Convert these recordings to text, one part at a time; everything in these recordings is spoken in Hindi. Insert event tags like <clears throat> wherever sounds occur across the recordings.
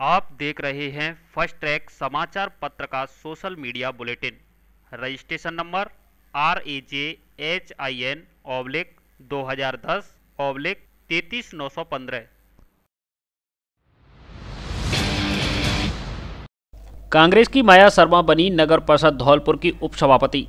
आप देख रहे हैं फ़र्स्ट ट्रैक समाचार पत्र का social media bulletin. Registration number R A J H I N oblique दो हज़ार दस ऑब्लिक तैतीस नौ सौ पंद्रह। कांग्रेस की माया शर्मा बनी नगर परिषद धौलपुर की उपसभापति।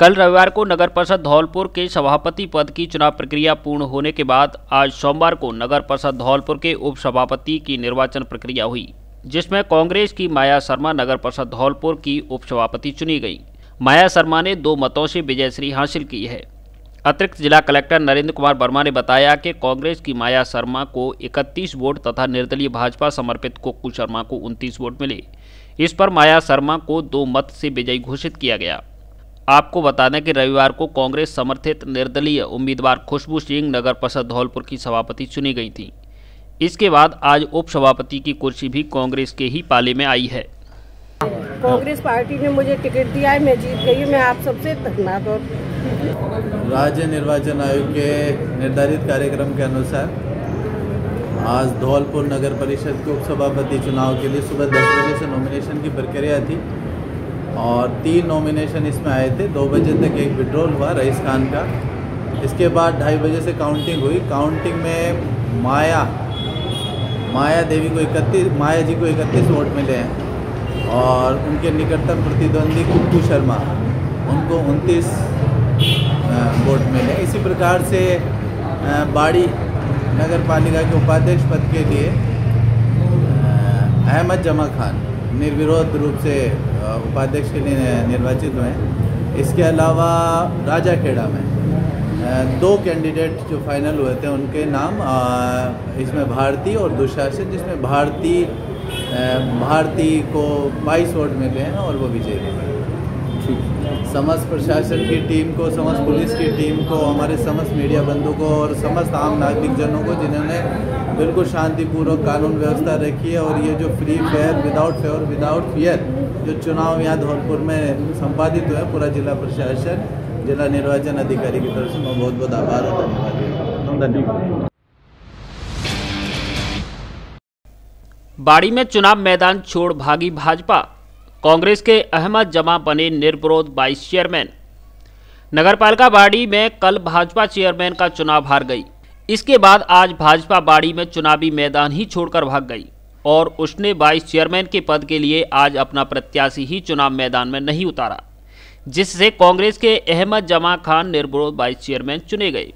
कल रविवार को नगर परिषद धौलपुर के सभापति पद की चुनाव प्रक्रिया पूर्ण होने के बाद आज सोमवार को नगर परिषद धौलपुर के उपसभापति की निर्वाचन प्रक्रिया हुई, जिसमें कांग्रेस की माया शर्मा नगर परिषद धौलपुर की उपसभापति चुनी गई। माया शर्मा ने दो मतों से विजयश्री हासिल की है। अतिरिक्त जिला कलेक्टर नरेंद्र कुमार वर्मा ने बताया कि कांग्रेस की माया शर्मा को 31 वोट तथा निर्दलीय भाजपा समर्पित कुक्कू शर्मा को 29 वोट मिले। इस पर माया शर्मा को दो मत से विजयी घोषित किया गया। आपको बता दें कि रविवार को कांग्रेस समर्थित निर्दलीय उम्मीदवार खुशबू सिंह नगर परिषद धौलपुर की सभापति चुनी गई थी। इसके बाद आज उपसभापति की कुर्सी भी कांग्रेस के ही पाले में आई है। कांग्रेस पार्टी ने मुझे टिकट दिया है मैं जीत गई हूँ मैं आप सबसे धन्यवाद राज्य निर्वाचन आयोग के निर्धारित कार्यक्रम के अनुसार आज धौलपुर नगर परिषद के उपसभापति चुनाव के लिए सुबह दस बजे से नॉमिनेशन की प्रक्रिया थी। और तीन नॉमिनेशन इसमें आए थे। दो बजे तक एक विड्रॉल हुआ रईस खान का। इसके बाद ढाई बजे से काउंटिंग हुई। काउंटिंग में माया माया देवी को इकतीस, माया जी को इकतीस वोट मिले हैं। और उनके निकटतम प्रतिद्वंदी कुक्कू शर्मा, उनको उनतीस वोट मिले इसी प्रकार से बाड़ी नगर पालिका के उपाध्यक्ष पद के लिए अहमद जमा खान निर्विरोध रूप से उपाध्यक्ष के लिए निर्वाचित हुए इसके अलावा राजा खेड़ा में दो कैंडिडेट जो फाइनल हुए थे, उनके नाम इसमें भारती और दुशासन, जिसमें भारती भारती को 22 वोट मिले हैं और वो विजयी रहे। समस्त प्रशासन की टीम को समस्त पुलिस की टीम को हमारे समस्त मीडिया बंधु को और समस्त आम नागरिक जनों को जिन्होंने बिल्कुल शांतिपूर्वक कानून व्यवस्था रखी है और ये जो free fair without fair without fear जो चुनाव यहाँ धौलपुर में संपादित हुआ है पूरा जिला प्रशासन जिला निर्वाचन अधिकारी की तरफ़ से मैं बहुत बहुत आभार और धन्यवाद धन्यवाद बाड़ी में चुनाव मैदान छोड़ भागी भाजपा कांग्रेस के अहमद जमा बने निर्विरोध वाइस चेयरमैन। नगरपालिका बाड़ी में कल भाजपा चेयरमैन का चुनाव हार गई। इसके बाद आज भाजपा बाड़ी में चुनावी मैदान ही छोड़कर भाग गई और उसने वाइस चेयरमैन के पद के लिए आज अपना प्रत्याशी ही चुनाव मैदान में नहीं उतारा, जिससे कांग्रेस के अहमद जमा खान निर्विरोध वाइस चेयरमैन चुने गए।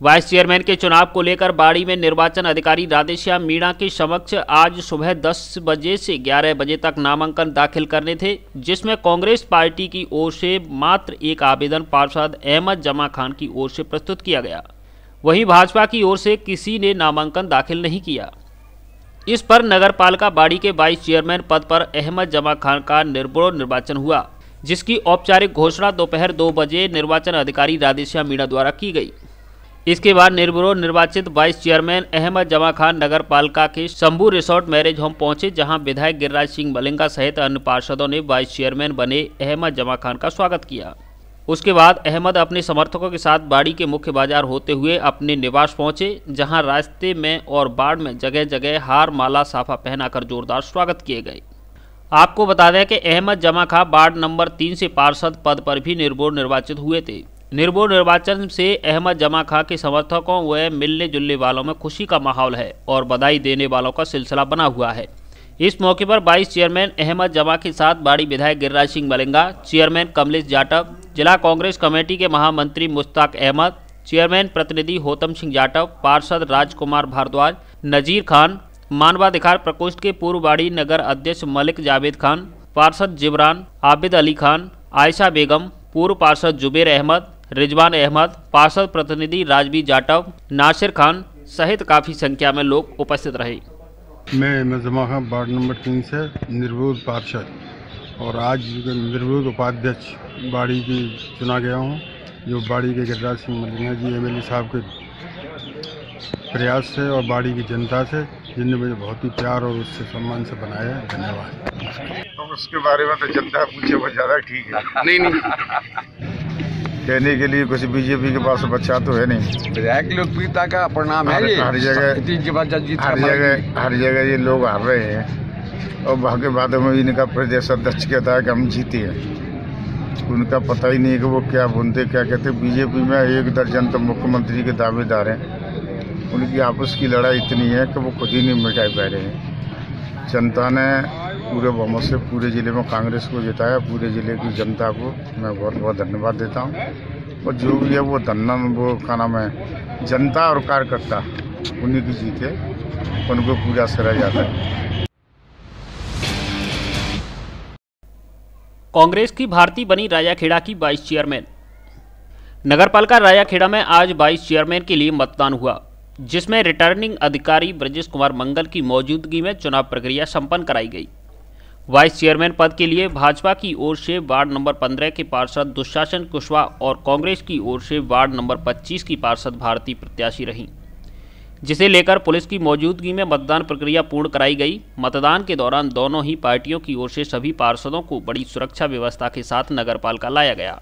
वाइस चेयरमैन के चुनाव को लेकर बाड़ी में निर्वाचन अधिकारी राधेश्याम मीणा के समक्ष आज सुबह 10 बजे से 11 बजे तक नामांकन दाखिल करने थे, जिसमें कांग्रेस पार्टी की ओर से मात्र एक आवेदन पार्षद अहमद जमा खान की ओर से प्रस्तुत किया गया। वहीं भाजपा की ओर से किसी ने नामांकन दाखिल नहीं किया। इस पर नगर बाड़ी के वाइस चेयरमैन पद पर अहमद जमा खान का निर्विरोध निर्वाचन हुआ, जिसकी औपचारिक घोषणा दोपहर दो बजे निर्वाचन अधिकारी राधेश्याम मीणा द्वारा की गई। इसके बाद निर्विरोध निर्वाचित वाइस चेयरमैन अहमद जमा खान नगर पालिका के शंभू रिसोर्ट मैरिज होम पहुँचे, जहाँ विधायक गिरिराज सिंह मलिंगा सहित अन्य पार्षदों ने वाइस चेयरमैन बने अहमद जमा खान का स्वागत किया। उसके बाद अहमद अपने समर्थकों के साथ बाड़ी के मुख्य बाज़ार होते हुए अपने निवास पहुँचे, जहाँ रास्ते में और बाढ़ में जगह जगह हार माला साफा पहनाकर जोरदार स्वागत किए गए। आपको बता दें कि अहमद जमा खां वार्ड नंबर तीन से पार्षद पद पर भी निर्भोर निर्वाचित हुए थे। निर्भोर निर्वाचन से अहमद जमा खां के समर्थकों व मिलने जुलने वालों में खुशी का माहौल है और बधाई देने वालों का सिलसिला बना हुआ है। इस मौके पर वाइस चेयरमैन अहमद जमा के साथ बाड़ी विधायक गिरिराज सिंह मलिंगा, चेयरमैन कमलेश जाटव, जिला कांग्रेस कमेटी के महामंत्री मुश्ताक अहमद, चेयरमैन प्रतिनिधि होतम सिंह जाटव, पार्षद राजकुमार भारद्वाज, नजीर खान, मानवाधिकार प्रकोष्ठ के पूर्व बाड़ी नगर अध्यक्ष मलिक जावेद खान, पार्षद जिबरान आबिद अली खान, आयशा बेगम, पूर्व पार्षद जुबेर अहमद रिजवान अहमद पार्षद प्रतिनिधि राजवी जाटव नासिर खान सहित काफ़ी संख्या में लोग उपस्थित रहे। मैं मजमा खां वार्ड नंबर तीन से निर्विरोध पार्षद और आज निर्विरोध उपाध्यक्ष बाड़ी की चुना गया हूँ जो बाड़ी के गिरिराज सिंह मलिंगा जी एम साहब के प्रयास से और बाड़ी की जनता से जिनने मुझे बहुत ही प्यार और उससे सम्मान से बनाया है धन्यवाद। तो उसके बारे में तो जनता पूछे वो ज़्यादा ठीक है। नहीं नहीं। कहने के लिए कुछ बीजेपी के पास बच्चा तो है नहीं। विधायक लोकप्रियता का परिणाम है हर- ये। हर जगह- हर जगह हर जगह ये लोग हार रहे हैं। और भाग्य बाद में इनका प्रदेश अध्यक्ष कहता है कि हम जीते हैं। उनका पता ही नहीं है कि वो क्या बोलते क्या कहते। बीजेपी में एक दर्जन तो मुख्यमंत्री के दावेदार हैं। उनकी आपस की लड़ाई इतनी है कि वो खुद ही नहीं मिटाई पा रहे हैं। जनता ने पूरे बहुमत से पूरे ज़िले में कांग्रेस को जिताया, पूरे ज़िले की जनता को मैं बहुत बहुत धन्यवाद देता हूँ। और जो भी है वो धन्ना, वो का नाम है, जनता और कार्यकर्ता, उन्हीं की जीत है, उनको पूरा सरा जाता है। कांग्रेस की भारती बनी राजाखेड़ा की वाइस चेयरमैन। नगरपालिका राजाखेड़ा में आज वाइस चेयरमैन के लिए मतदान हुआ, जिसमें रिटर्निंग अधिकारी ब्रजेश कुमार मंगल की मौजूदगी में चुनाव प्रक्रिया संपन्न कराई गई। वाइस चेयरमैन पद के लिए भाजपा की ओर से वार्ड नंबर 15 के पार्षद दुशासन कुशवाहा और कांग्रेस की ओर से वार्ड नंबर 25 की पार्षद भारती प्रत्याशी रहीं। जिसे लेकर पुलिस की मौजूदगी में मतदान प्रक्रिया पूर्ण कराई गई। मतदान के दौरान दोनों ही पार्टियों की ओर से सभी पार्षदों को बड़ी सुरक्षा व्यवस्था के साथ नगरपालिका लाया गया।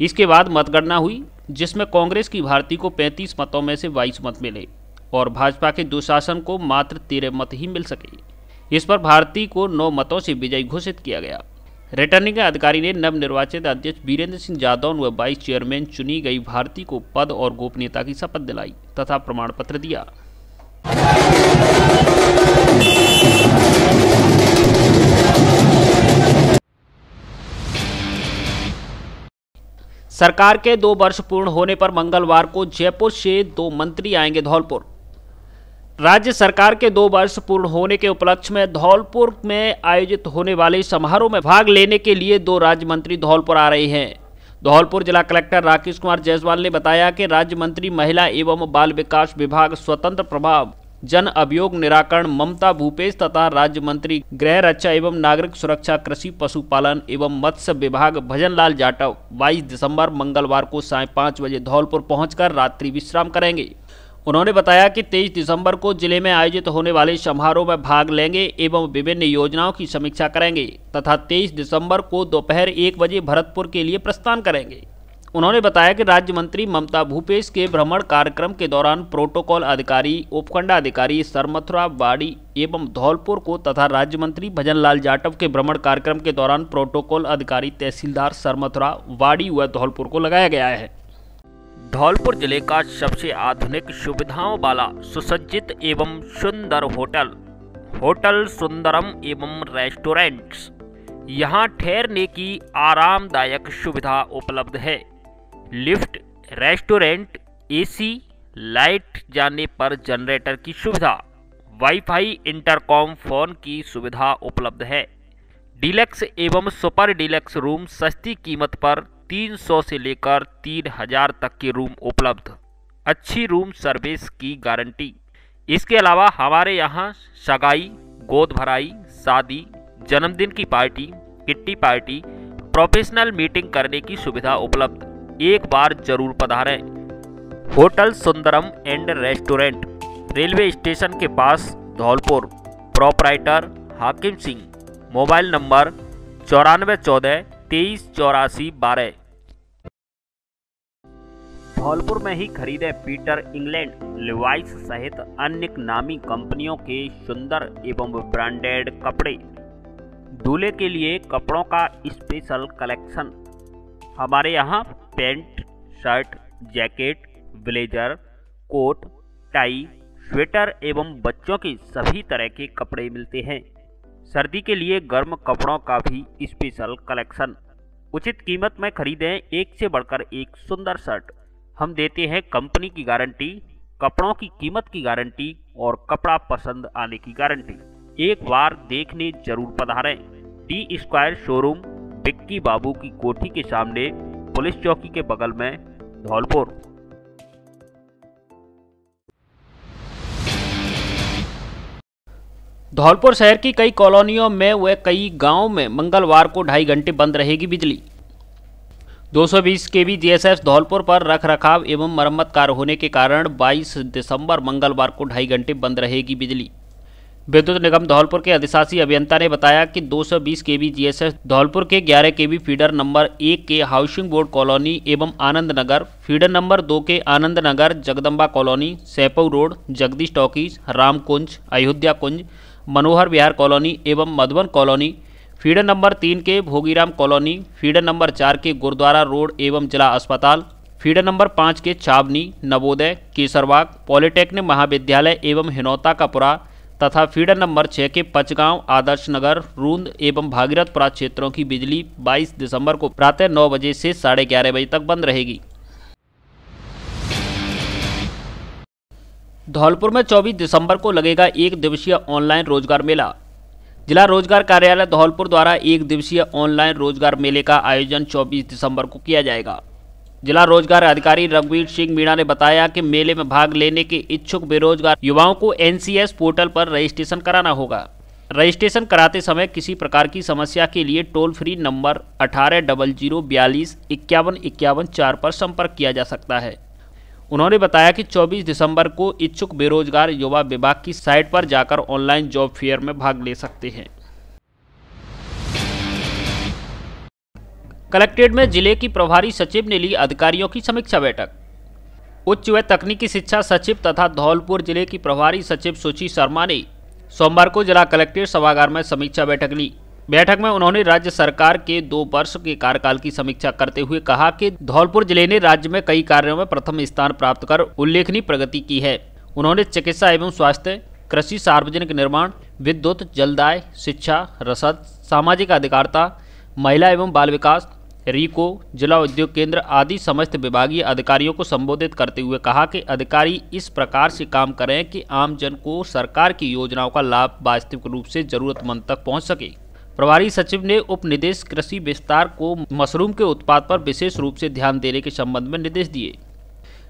इसके बाद मतगणना हुई, जिसमें कांग्रेस की भारती को 35 मतों में से 22 मत मिले और भाजपा के दुशासन को मात्र तेरह मत ही मिल सके। इस पर भारती को नौ मतों से विजयी घोषित किया गया। रिटर्निंग अधिकारी ने नवनिर्वाचित अध्यक्ष वीरेंद्र सिंह जादौन व वाइस चेयरमैन चुनी गई भारती को पद और गोपनीयता की शपथ दिलाई तथा प्रमाण पत्र दिया। सरकार के दो वर्ष पूर्ण होने पर मंगलवार को जयपुर से दो मंत्री आएँगे धौलपुर। राज्य सरकार के दो वर्ष पूर्ण होने के उपलक्ष्य में धौलपुर में आयोजित होने वाले समारोह में भाग लेने के लिए दो राज्य मंत्री धौलपुर आ रहे हैं। धौलपुर जिला कलेक्टर राकेश कुमार जायसवाल ने बताया कि राज्य मंत्री, महिला एवं बाल विकास विभाग, स्वतंत्र प्रभाव, जन अभियोग निराकरण, ममता भूपेश तथा राज्य मंत्री, गृह रक्षा एवं नागरिक सुरक्षा, कृषि, पशुपालन एवं मत्स्य विभाग, भजनलाल जाटव 22 दिसंबर मंगलवार को साय पाँच बजे धौलपुर पहुंचकर रात्रि विश्राम करेंगे। उन्होंने बताया कि 23 दिसंबर को ज़िले में आयोजित होने वाले समारोह में भाग लेंगे एवं विभिन्न योजनाओं की समीक्षा करेंगे तथा 23 दिसंबर को दोपहर एक बजे भरतपुर के लिए प्रस्थान करेंगे। उन्होंने बताया कि राज्य मंत्री ममता भूपेश के भ्रमण कार्यक्रम के दौरान प्रोटोकॉल अधिकारी, उपखंडाधिकारी सरमथुरा बाड़ी एवं धौलपुर को तथा राज्य मंत्री भजन लाल जाटव के भ्रमण कार्यक्रम के दौरान प्रोटोकॉल अधिकारी तहसीलदार सरमथुरा, वाड़ी व धौलपुर को लगाया गया है। धौलपुर ज़िले का सबसे आधुनिक सुविधाओं वाला सुसज्जित एवं सुंदर होटल होटल सुंदरम एवं रेस्टोरेंट्स। यहाँ ठहरने की आरामदायक सुविधा उपलब्ध है। लिफ्ट, रेस्टोरेंट, एसी, लाइट जाने पर जनरेटर की सुविधा, वाईफाई, इंटरकॉम फ़ोन की सुविधा उपलब्ध है। डीलक्स एवं सुपर डीलक्स रूम सस्ती कीमत पर 300 से लेकर 3000 तक के रूम उपलब्ध। अच्छी रूम सर्विस की गारंटी। इसके अलावा हमारे यहाँ सगाई, गोद भराई, शादी, जन्मदिन की party, kitty party, professional meeting करने की सुविधा उपलब्ध। एक बार ज़रूर पधारें। Hotel Sundaram and restaurant, railway station के पास धौलपुर। प्रोपराइटर हाकिम सिंह। मोबाइल नंबर चौरानवे चौदह तेईस चौरासी बारह। धौलपुर में ही खरीदे पीटर इंग्लैंड, लिवाइस सहित अन्य नामी कंपनियों के सुंदर एवं ब्रांडेड कपड़े। दूल्हे के लिए कपड़ों का स्पेशल कलेक्शन। हमारे यहाँ pant, shirt, jacket, blazer, coat, tie, sweater एवं बच्चों के सभी तरह के कपड़े मिलते हैं। सर्दी के लिए गर्म कपड़ों का भी स्पेशल कलेक्शन। उचित कीमत में खरीदें एक से बढ़कर एक सुंदर शर्ट। हम देते हैं कंपनी की गारंटी, कपड़ों की कीमत की गारंटी और कपड़ा पसंद आने की गारंटी। एक बार देखने ज़रूर पधारें। T square showroom, Bikki Babu की कोठी के सामने, पुलिस चौकी के बगल में, धौलपुर। धौलपुर शहर की कई कॉलोनियों में व कई गाँवों में मंगलवार को ढाई घंटे बंद रहेगी बिजली। 220 केवी जीएसएस धौलपुर पर रख रखाव एवं मरम्मत कार्य होने के कारण 22 दिसंबर मंगलवार को ढाई घंटे बंद रहेगी बिजली। विद्युत निगम धौलपुर के अधिशासी अभियंता ने बताया कि 220 केवी जीएसएस धौलपुर के 11 केवी फीडर नंबर एक के हाउसिंग बोर्ड कॉलोनी एवं आनंद नगर, फीडर नंबर दो के Anand Nagar Jagdamba colony, Saipau road, Jagdish talkies, Ramkunj, Ayodhya Kunj Manohar Vihar colony एवं मधुबन कॉलोनी, फीडर नंबर तीन के भोगीराम कॉलोनी, फीडर नंबर चार के गुरुद्वारा रोड एवं जिला अस्पताल, फीडर नंबर पाँच के चावनी नवोदय, केसरबाग, पॉलिटेक्निक महाविद्यालय एवं हिनौता का पुरा तथा फीडर नंबर छः के पचगांव, आदर्श नगर, रूंद एवं भागीरथपुरा क्षेत्रों की बिजली 22 दिसंबर को प्रातः 9 बजे से साढ़े ग्यारह बजे तक बंद रहेगी। धौलपुर में 24 दिसंबर को लगेगा एक दिवसीय ऑनलाइन रोज़गार मेला। जिला रोज़गार कार्यालय धौलपुर द्वारा एक दिवसीय ऑनलाइन रोज़गार मेले का आयोजन 24 दिसंबर को किया जाएगा। जिला रोज़गार अधिकारी रघुवीर सिंह मीणा ने बताया कि मेले में भाग लेने के इच्छुक बेरोजगार युवाओं को एनसीएस पोर्टल पर रजिस्ट्रेशन कराना होगा। रजिस्ट्रेशन कराते समय किसी प्रकार की समस्या के लिए टोल फ्री नंबर अठारह डबल ज़ीरो बयालीस इक्यावन इक्यावन चार पर संपर्क किया जा सकता है। उन्होंने बताया कि 24 दिसंबर को इच्छुक बेरोजगार युवा विभाग की साइट पर जाकर ऑनलाइन जॉब फेयर में भाग ले सकते हैं। कलेक्ट्रेट में ज़िले की प्रभारी सचिव ने ली अधिकारियों की समीक्षा बैठक। उच्च व तकनीकी शिक्षा सचिव तथा धौलपुर ज़िले की प्रभारी सचिव सुची शर्मा ने सोमवार को जिला कलेक्ट्रेट सभागार में समीक्षा बैठक ली। बैठक में उन्होंने राज्य सरकार के दो वर्ष के कार्यकाल की समीक्षा करते हुए कहा कि धौलपुर ज़िले ने राज्य में कई कार्यों में प्रथम स्थान प्राप्त कर उल्लेखनीय प्रगति की है। उन्होंने चिकित्सा एवं स्वास्थ्य, कृषि सार्वजनिक निर्माण, विद्युत, जलदाय, शिक्षा, रसद, सामाजिक अधिकारिता, महिला एवं बाल विकास, रीको, जिला उद्योग केंद्र आदि समस्त विभागीय अधिकारियों को संबोधित करते हुए कहा कि अधिकारी इस प्रकार से काम करें कि आमजन को सरकार की योजनाओं का लाभ वास्तविक रूप से जरूरतमंद तक पहुँच सके। प्रभारी सचिव ने उप निदेश कृषि विस्तार को मशरूम के उत्पाद पर विशेष रूप से ध्यान देने के संबंध में निर्देश दिए।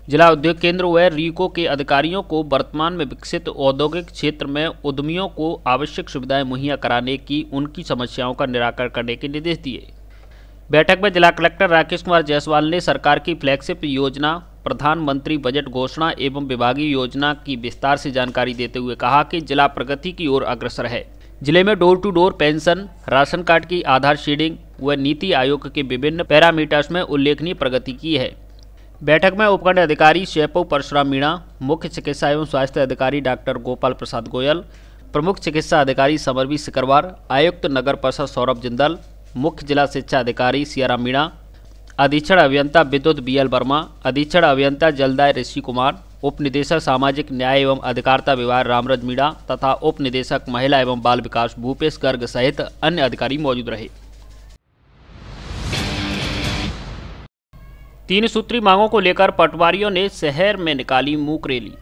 जिला उद्योग केंद्र व रीको के अधिकारियों को वर्तमान में विकसित औद्योगिक क्षेत्र में उद्यमियों को आवश्यक सुविधाएँ मुहैया कराने की उनकी समस्याओं का निराकरण करने के निर्देश दिए। बैठक में जिला कलेक्टर राकेश कुमार जायसवाल ने सरकार की फ्लैगशिप योजना, प्रधानमंत्री बजट घोषणा एवं विभागीय योजना की विस्तार से जानकारी देते हुए कहा कि जिला प्रगति की ओर अग्रसर है। ज़िले में door to door pension, ration card की आधार शेडिंग व नीति आयोग के विभिन्न पैरामीटर्स में उल्लेखनीय प्रगति की है। बैठक में उपखंड अधिकारी शेपो परशुराम मीणा, मुख्य चिकित्सा एवं स्वास्थ्य अधिकारी डॉक्टर गोपाल प्रसाद गोयल, प्रमुख चिकित्सा अधिकारी समरवी सिकरवार, आयुक्त नगर परिषद सौरभ जिंदल, मुख्य जिला शिक्षा अधिकारी सियाराम मीणा, अधीक्षण अभियंता विद्युत बी एल वर्मा, अधीक्षण अभियंता जलदाय ऋषि कुमार उप निदेशक सामाजिक न्याय एवं अधिकारिता विभाग रामरज मीणा तथा उप निदेशक महिला एवं बाल विकास भूपेश गर्ग सहित अन्य अधिकारी मौजूद रहे। तीन सूत्री मांगों को लेकर पटवारियों ने शहर में निकाली मूक रैली।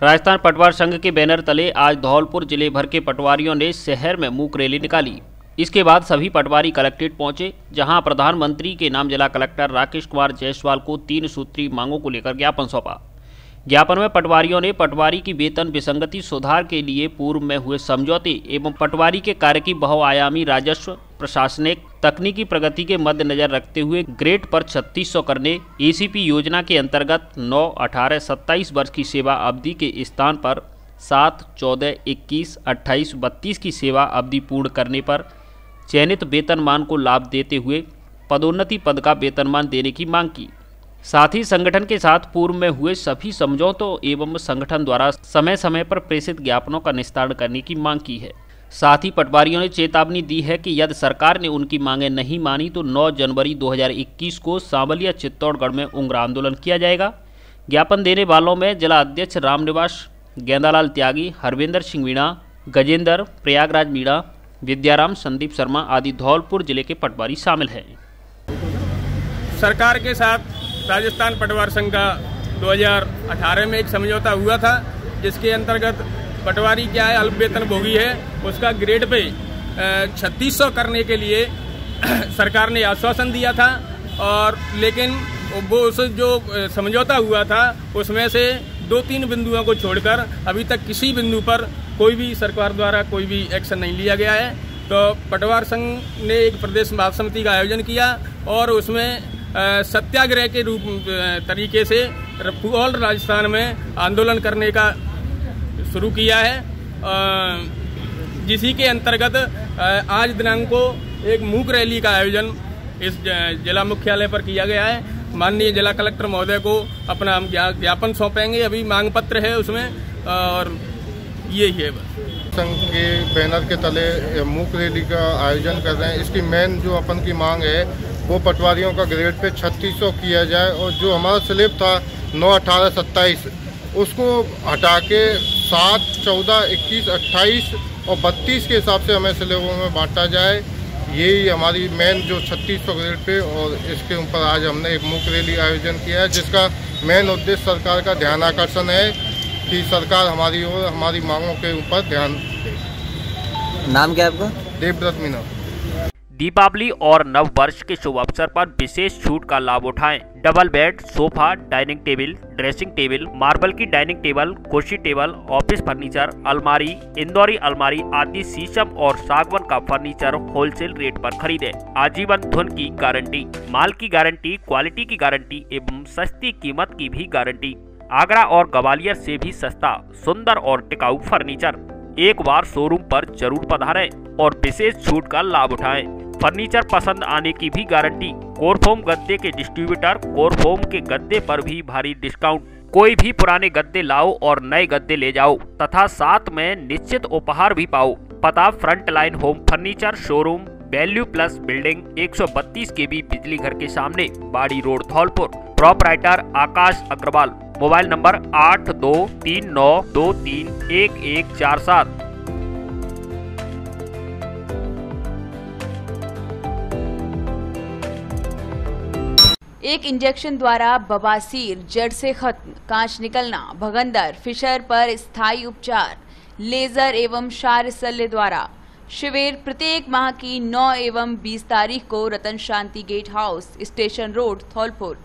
राजस्थान पटवार संघ के बैनर तले आज धौलपुर ज़िले भर के पटवारियों ने शहर में मूक रैली निकाली। इसके बाद सभी पटवारी कलेक्ट्रेट पहुँचे, जहाँ प्रधानमंत्री के नाम जिला कलेक्टर राकेश कुमार जायसवाल को तीन सूत्री मांगों को लेकर ज्ञापन सौंपा। ज्ञापन में पटवारियों ने पटवारी की वेतन विसंगति सुधार के लिए पूर्व में हुए समझौते एवं पटवारी के कार्य की बहुआयामी राजस्व प्रशासनिक तकनीकी प्रगति के मद्देनजर रखते हुए ग्रेड पर 3600 करने एसीपी योजना के अंतर्गत 9, 18, 27 वर्ष की सेवा अवधि के स्थान पर 7, 14, 21, 28, 32 की सेवा अवधि पूर्ण करने पर चयनित वेतनमान को लाभ देते हुए पदोन्नति पद का वेतनमान देने की मांग की। साथ ही संगठन के साथ पूर्व में हुए सभी समझौतों एवं संगठन द्वारा समय समय पर प्रेषित ज्ञापनों का निस्तारण करने की मांग की है। साथ ही पटवारियों ने चेतावनी दी है कि यदि सरकार ने उनकी मांगें नहीं मानी तो 9 जनवरी 2021 को सांवलिया चित्तौड़गढ़ में उग्र आंदोलन किया जाएगा। ज्ञापन देने वालों में जिला अध्यक्ष रामनिवास, गेंदालाल त्यागी, हरविंदर सिंह मीणा गजेंद्र, प्रयागराज मीणा, विद्याराम संदीप शर्मा आदि धौलपुर ज़िले के पटवारी शामिल हैं। सरकार के साथ राजस्थान पटवार संघ का 2018 में एक समझौता हुआ था, जिसके अंतर्गत पटवारी क्या है, अल्प वेतन भोगी है, उसका ग्रेड पे छत्तीस सौ करने के लिए <clears throat> सरकार ने आश्वासन दिया था और लेकिन वो उस जो समझौता हुआ था, उसमें से दो तीन बिंदुओं को छोड़कर अभी तक किसी बिंदु पर कोई भी सरकार द्वारा कोई भी एक्शन नहीं लिया गया है। तो पटवार संघ ने एक प्रदेश महासमिति का आयोजन किया और उसमें सत्याग्रह के रूप तरीके से ऑल राजस्थान में आंदोलन करने का शुरू किया है। जिसी के अंतर्गत आज दिनांक को एक मूक रैली का आयोजन इस जिला मुख्यालय पर किया गया है। माननीय जिला कलेक्टर महोदय को अपना हम ज्ञापन सौंपेंगे। अभी मांग पत्र है उसमें और यही है बस। संघ के बैनर के तले मूक रैली का आयोजन कर रहे हैं। इसकी मेन जो अपन की मांग है वो पटवारियों का ग्रेड पे छत्तीस सौ किया जाए और जो हमारा स्लिप था नौ अठारह सत्ताईस उसको हटा के सात चौदह इक्कीस अट्ठाईस और बत्तीस के हिसाब से हमें स्लेबों में बांटा जाए। यही हमारी मेन जो छत्तीस सौ ग्रेड पे और इसके ऊपर आज हमने एक मुख्य रैली आयोजन किया है जिसका मेन उद्देश्य सरकार का ध्यान आकर्षण है कि सरकार हमारी और हमारी मांगों के ऊपर ध्यान दे। नाम क्या आपका? देवव्रत मीना। दीपावली और नव वर्ष के शुभ अवसर पर विशेष छूट का लाभ उठाएँ। Double bed, sofa, dining table, dressing table, marble की डाइनिंग टेबल, कुर्सी टेबल, ऑफ़िस फर्नीचर, अलमारी, इंदौरी अलमारी आदि शीशम और सागवन का फर्नीचर होलसेल रेट पर खरीदे। आजीवन धुन की गारंटी, माल की गारंटी, क्वालिटी की गारंटी एवं सस्ती कीमत की भी गारंटी। आगरा और ग्वालियर से भी सस्ता, सुंदर और टिकाऊ फर्नीचर। एक बार शोरूम पर ज़रूर पधारें और विशेष छूट का लाभ उठाएँ। फर्नीचर पसंद आने की भी गारंटी। कोरफोम गद्दे के डिस्ट्रीब्यूटर कोरफोम के गद्दे पर भी भारी डिस्काउंट। कोई भी पुराने गद्दे लाओ और नए गद्दे ले जाओ, तथा साथ में निश्चित उपहार भी पाओ। पता front line home furniture, showroom, value plus building 132 K V बिजली घर के सामने, Bari road, Dholpur. Proprietor Akash Agarwal. Mobile number आठ दो तीन नौ दो तीन एक एक चार सात। एक इंजेक्शन द्वारा बवासीर, जड़ से खत्म, कांच निकलना, भगंदर, फिशर पर स्थायी उपचार, लेजर एवं शार शल्य द्वारा। शिविर प्रत्येक माह की 9 एवं 20 तारीख को Ratan Shanti gate house, station road Dholpur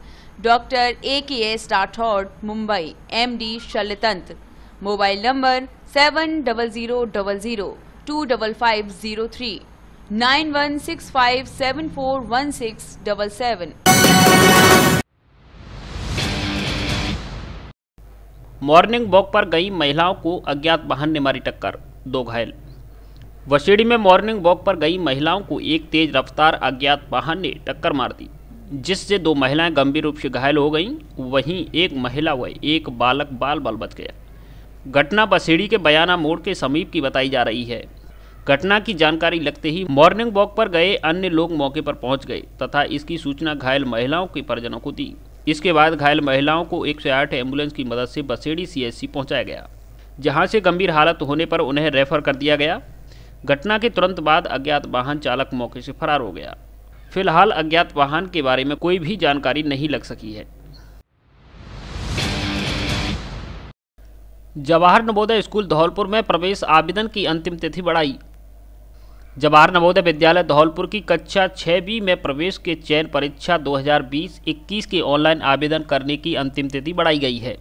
doctor A K S Rathore Mumbai. MD शल्यतंत्र। Mobile number seven double zero double zero two double five zero three. Nine one six five seven four one six double seven. Morning walk पर गई महिलाओं को अज्ञात वाहन ने मारी टक्कर, दो घायल। वशेड़ी में मॉर्निंग वॉक पर गई महिलाओं को एक तेज रफ्तार अज्ञात वाहन ने टक्कर मार दी, जिससे दो महिलाएँ गंभीर रूप से घायल हो गईं। वहीं एक महिला व एक बालक बाल बाल बच गया। घटना बसेड़ी के बयाना मोड़ के समीप की बताई जा रही है। घटना की जानकारी लगते ही मॉर्निंग वॉक पर गए अन्य लोग मौके पर पहुँच गए, तथा इसकी सूचना घायल महिलाओं के परिजनों को दी। इसके बाद घायल महिलाओं को 108 एंबुलेंस की मदद से बसेड़ी सीएससी पहुँचाया गया। जहाँ से गंभीर हालत होने पर उन्हें रेफर कर दिया गया। घटना के तुरंत बाद अज्ञात वाहन चालक मौके से फरार हो गया। फ़िलहाल अज्ञात वाहन के बारे में कोई भी जानकारी नहीं लग सकी है। जवाहर नवोदय स्कूल धौलपुर में प्रवेश आवेदन की अंतिम तिथि बढ़ाई। जवाहर नवोदय विद्यालय धौलपुर की कक्षा छः बी में प्रवेश के चयन परीक्षा 2020-21 के ऑनलाइन आवेदन करने की अंतिम तिथि बढ़ाई गई है।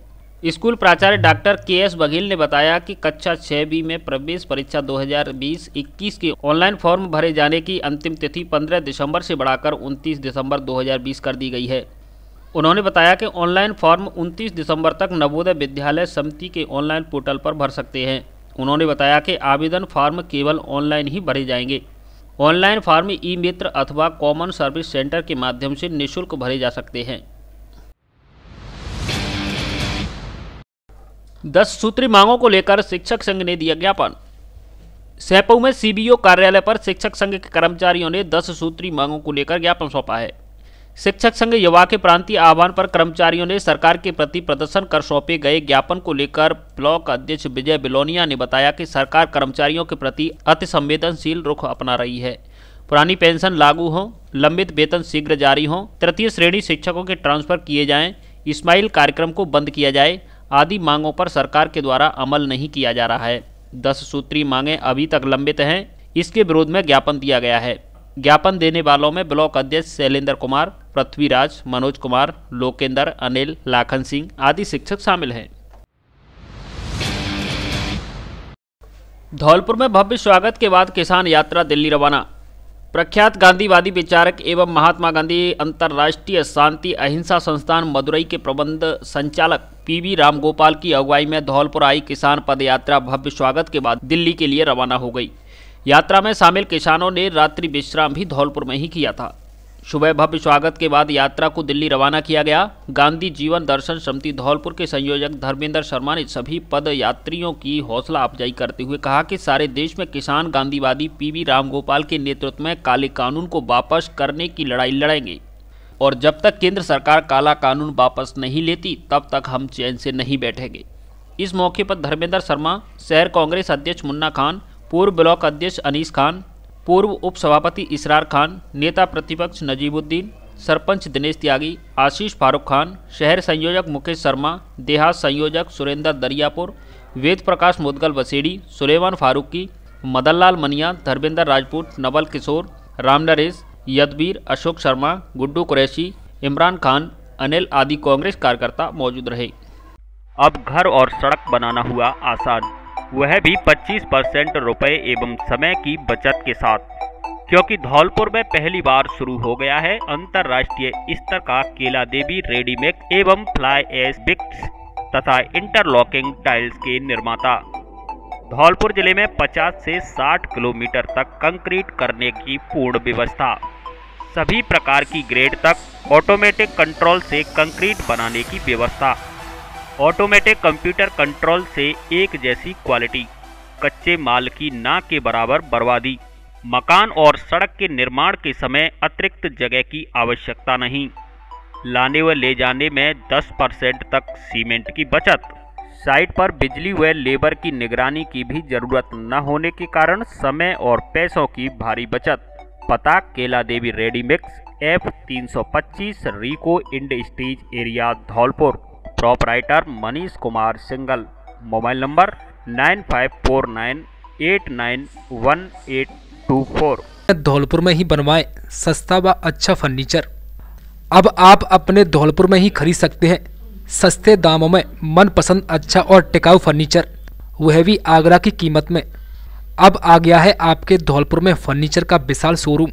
स्कूल प्राचार्य डॉक्टर के एस बघेल ने बताया कि कक्षा छः बी में प्रवेश परीक्षा 2020-21 के ऑनलाइन फॉर्म भरे जाने की अंतिम तिथि 15 दिसंबर से बढ़ाकर 29 दिसंबर 2020 कर दी गई है। उन्होंने बताया कि ऑनलाइन फॉर्म 29 दिसंबर तक नवोदय विद्यालय समिति के ऑनलाइन पोर्टल पर भर सकते हैं। उन्होंने बताया कि आवेदन फॉर्म केवल ऑनलाइन ही भरे जाएँगे। ऑनलाइन फॉर्म ई मित्र अथवा कॉमन सर्विस सेंटर के माध्यम से निशुल्क भरे जा सकते हैं। दस सूत्री मांगों को लेकर शिक्षक संघ ने दिया ज्ञापन। सैपऊ में सीबीओ कार्यालय पर शिक्षक संघ के कर्मचारियों ने दस सूत्री मांगों को लेकर ज्ञापन सौंपा है। शिक्षक संघ युवा के प्रांतीय आह्वान पर कर्मचारियों ने सरकार के प्रति प्रदर्शन कर सौंपे गए ज्ञापन को लेकर ब्लॉक अध्यक्ष विजय बिलोनिया ने बताया कि सरकार कर्मचारियों के प्रति अति संवेदनशील रुख अपना रही है। पुरानी पेंशन लागू हो, लंबित वेतन शीघ्र जारी हो, तृतीय श्रेणी शिक्षकों के ट्रांसफ़र किए जाएँ, इस्माइल कार्यक्रम को बंद किया जाए, आदि मांगों पर सरकार के द्वारा अमल नहीं किया जा रहा है। दस सूत्री मांगे अभी तक लंबित हैं, इसके विरोध में ज्ञापन दिया गया है। ज्ञापन देने वालों में ब्लॉक अध्यक्ष शैलेंद्र कुमार, पृथ्वीराज, मनोज कुमार, लोकेंद्र, अनिल, लाखन सिंह आदि शिक्षक शामिल हैं। धौलपुर में भव्य स्वागत के बाद किसान यात्रा दिल्ली रवाना। प्रख्यात गांधीवादी विचारक एवं महात्मा गांधी अंतर्राष्ट्रीय शांति अहिंसा संस्थान मदुरई के प्रबंध संचालक पीवी रामगोपाल की अगुवाई में धौलपुर आई किसान पदयात्रा भव्य स्वागत के बाद दिल्ली के लिए रवाना हो गई। यात्रा में शामिल किसानों ने रात्रि विश्राम भी धौलपुर में ही किया था। सुबह भव्य स्वागत के बाद यात्रा को दिल्ली रवाना किया गया। गांधी जीवन दर्शन समिति धौलपुर के संयोजक धर्मेंद्र शर्मा ने सभी पद यात्रियों की हौसला अफजाई करते हुए कहा कि सारे देश में किसान, गांधीवादी पीवी रामगोपाल के नेतृत्व में काले कानून को वापस करने की लड़ाई लड़ेंगे। और जब तक केंद्र सरकार काला कानून वापस नहीं लेती, तब तक हम चैन से नहीं बैठेंगे। इस मौके पर धर्मेंद्र शर्मा, शहर कांग्रेस अध्यक्ष मुन्ना खान पूर्व ब्लॉक अध्यक्ष अनीस खान, पूर्व उप सभापति इसरार खान, नेता प्रतिपक्ष नजीबुद्दीन, सरपंच दिनेश त्यागी, आशीष फारूक खान, शहर संयोजक मुकेश शर्मा, देहात संयोजक सुरेंद्र दरियापुर, वेद प्रकाश मुदगल बसेड़ी सुलेमान फारूकी, मदनलाल मनिया, धर्मेंद्र राजपूत, नवल किशोर, राम नरेश यदवीर अशोक शर्मा, गुड्डू कुरैशी, इमरान खान, अनिल आदि कांग्रेस कार्यकर्ता मौजूद रहे। अब घर और सड़क बनाना हुआ आसान। वह भी 25 परसेंट रुपये एवं समय की बचत के साथ। क्योंकि धौलपुर में पहली बार शुरू हो गया है अंतर्राष्ट्रीय स्तर का केला देवी रेडीमेड एवं फ्लाई एस बिक्स तथा इंटरलॉकिंग टाइल्स के निर्माता। धौलपुर ज़िले में 50 से 60 किलोमीटर तक कंक्रीट करने की पूर्ण व्यवस्था। सभी प्रकार की ग्रेड तक ऑटोमेटिक कंट्रोल से कंक्रीट बनाने की व्यवस्था। ऑटोमेटिक कंप्यूटर कंट्रोल से एक जैसी क्वालिटी। कच्चे माल की ना के बराबर बर्बादी। मकान और सड़क के निर्माण के समय अतिरिक्त जगह की आवश्यकता नहीं। लाने व ले जाने में 10 परसेंट तक सीमेंट की बचत। साइट पर बिजली व लेबर की निगरानी की भी ज़रूरत न होने के कारण समय और पैसों की भारी बचत। पता Kela Devi readymix, F 325 RIICO industrial area, Dholpur. Proprietor Manish Kumar Singhal mobile number nine five four nine eight nine one eight two four Dholpur में ही बनवाए सस्ता व अच्छा फर्नीचर अब आप अपने धौलपुर में ही खरीद सकते हैं सस्ते दामों में मनपसंद अच्छा और टिकाऊ फर्नीचर वह भी आगरा की कीमत में। अब आ गया है आपके धौलपुर में फर्नीचर का विशाल शोरूम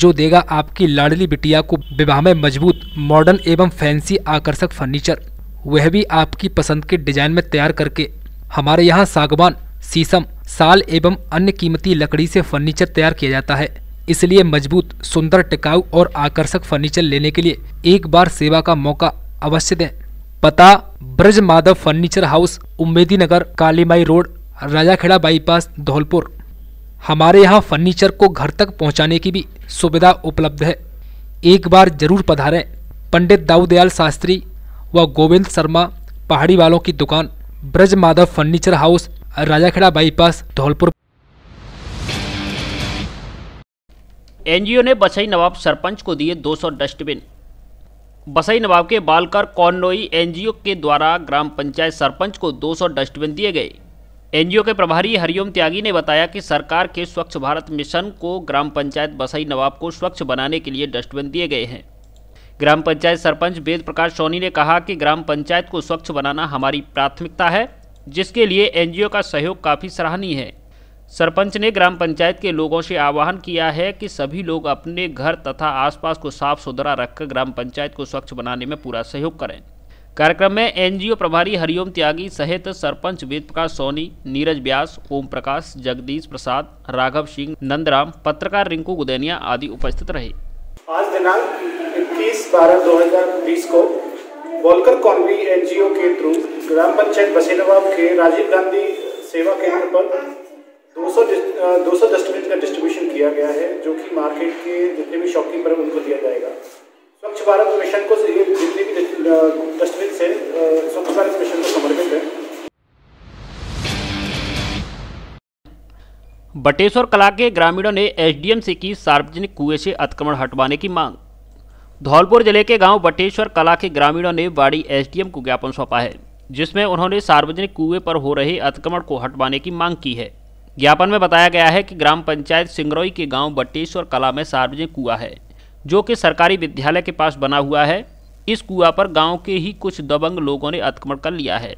जो देगा आपकी लाडली बिटिया को विवाह में मज़बूत मॉडर्न एवं फैंसी आकर्षक फर्नीचर वह भी आपकी पसंद के डिज़ाइन में तैयार करके हमारे यहाँ सागवान शीशम साल एवं अन्य कीमती लकड़ी से फर्नीचर तैयार किया जाता है। इसलिए मज़बूत, सुंदर, टिकाऊ और आकर्षक फर्नीचर लेने के लिए एक बार सेवा का मौका अवश्य दें। पता Braj Madhav furniture house, Ummedi Nagar, Kalimai road, Rajakhera bypass, Dholpur. हमारे यहाँ फर्नीचर को घर तक पहुँचाने की भी सुविधा उपलब्ध है। एक बार ज़रूर पधारें। पंडित दाऊदयाल शास्त्री व गोविंद शर्मा, पहाड़ी वालों की दुकान Braj Madhav furniture house, Rajakhera bypass, Dholpur. NGO ने बसई नवाब सरपंच को दिए 200 डस्टबिन। बसई नवाब के बालकर कौनोई एनजीओ के द्वारा ग्राम पंचायत सरपंच को 200 डस्टबिन दिए गए। एनजीओ के प्रभारी हरिओम त्यागी ने बताया कि सरकार के स्वच्छ भारत मिशन को ग्राम पंचायत बसई नवाब को स्वच्छ बनाने के लिए डस्टबिन दिए गए हैं। ग्राम पंचायत सरपंच वेद प्रकाश सोनी ने कहा कि ग्राम पंचायत को स्वच्छ बनाना हमारी प्राथमिकता है, जिसके लिए एनजीओ का सहयोग काफ़ी सराहनीय है। सरपंच ने ग्राम पंचायत के लोगों से आह्वान किया है कि सभी लोग अपने घर तथा आसपास को साफ़ सुथरा रखकर ग्राम पंचायत को स्वच्छ बनाने में पूरा सहयोग करें। कार्यक्रम में एनजीओ प्रभारी हरिओम त्यागी सहित सरपंच वेद प्रकाश सोनी, नीरज व्यास ओम प्रकाश, जगदीश प्रसाद, राघव सिंह, नंदराम, पत्रकार रिंकू गुदैनिया आदि उपस्थित रहे। आज दिनांक इक्कीस बारह दो हज़ार बीस को वोलकर कॉन्वी एनजीओ के थ्रू ग्राम पंचायत बसेनवाब के राजीव गांधी सेवा केंद्र पर 200 200 डस्टबिन का डिस्ट्रीब्यूशन किया गया है, जो कि मार्केट के जितने भी शॉपकीपर उनको दिया जाएगा। स्वच्छ भारत मिशन को, जितने भी डस्टबिन से स्वच्छ भारत मिशन को समर्पित है। बटेश्वर कला के ग्रामीणों ने एसडीएम से की सार्वजनिक कुएँ से अतिक्रमण हटवाने की मांग। धौलपुर ज़िले के गाँव बटेश्वर कला के ग्रामीणों ने बाड़ी एसडीएम को ज्ञापन सौंपा है, जिसमें उन्होंने सार्वजनिक कुएँ पर हो रहे अतिक्रमण को हटवाने की मांग की है। ज्ञापन में बताया गया है कि ग्राम पंचायत सिंगरौई के गाँव बटेश्वर कला में सार्वजनिक कुआ है, जो कि सरकारी विद्यालय के पास बना हुआ है। इस कुआ पर गाँव के ही कुछ दबंग लोगों ने अतिक्रमण कर लिया है।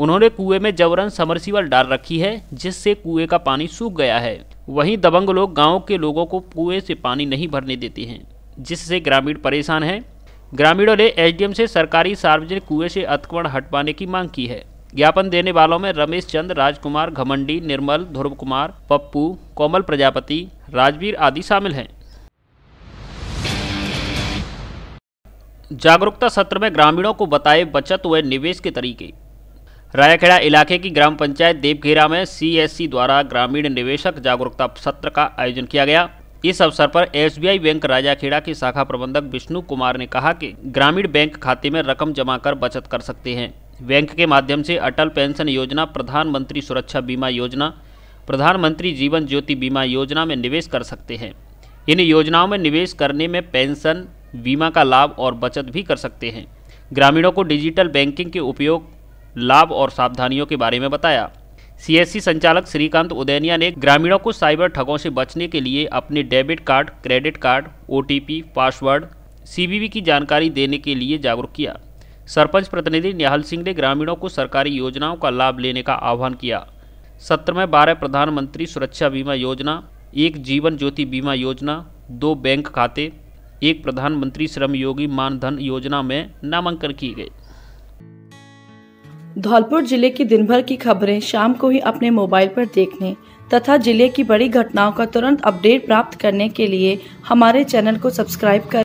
उन्होंने कुएँ में जबरन समरसीवल डाल रखी है, जिससे कुएँ का पानी सूख गया है। वहीं दबंग लोग गाँव के लोगों को कुएँ से पानी नहीं भरने देते हैं, जिससे ग्रामीण परेशान हैं। ग्रामीणों ने एसडीएम से सरकारी सार्वजनिक कुएँ से अतिक्रमण हटवाने की मांग की है। ज्ञापन देने वालों में रमेश चंद, राजकुमार घमंडी, निर्मल, ध्रुव कुमार, पप्पू, कोमल प्रजापति, राजवीर आदि शामिल हैं। जागरूकता सत्र में ग्रामीणों को बताए बचत व निवेश के तरीके। रायाखेड़ा इलाके की ग्राम पंचायत देवघेरा में सीएससी द्वारा ग्रामीण निवेशक जागरूकता सत्र का आयोजन किया गया। इस अवसर पर एसबीआई बैंक राजाखेड़ा की शाखा प्रबंधक विष्णु कुमार ने कहा कि ग्रामीण बैंक खाते में रकम जमा कर बचत कर सकते हैं। बैंक के माध्यम से अटल पेंशन योजना, प्रधानमंत्री सुरक्षा बीमा योजना, प्रधानमंत्री जीवन ज्योति बीमा योजना में निवेश कर सकते हैं। इन योजनाओं में निवेश करने में पेंशन, बीमा का लाभ और बचत भी कर सकते हैं। ग्रामीणों को डिजिटल बैंकिंग के उपयोग लाभ और सावधानियों के बारे में बताया। सीएससी संचालक श्रीकांत उदैनिया ने ग्रामीणों को साइबर ठगों से बचने के लिए अपने debit card, credit card, OTP, password CVV की जानकारी देने के लिए जागरूक किया। सरपंच प्रतिनिधि निहाल सिंह ने ग्रामीणों को सरकारी योजनाओं का लाभ लेने का आह्वान किया। सत्र में बारह प्रधानमंत्री सुरक्षा बीमा योजना, एक जीवन ज्योति बीमा योजना, दो बैंक खाते, एक प्रधानमंत्री श्रम योगी मानधन योजना में नामांकन किए गए। धौलपुर ज़िले की दिन भर की खबरें शाम को ही अपने मोबाइल पर देखने तथा ज़िले की बड़ी घटनाओं का तुरंत अपडेट प्राप्त करने के लिए हमारे चैनल को सब्सक्राइब कर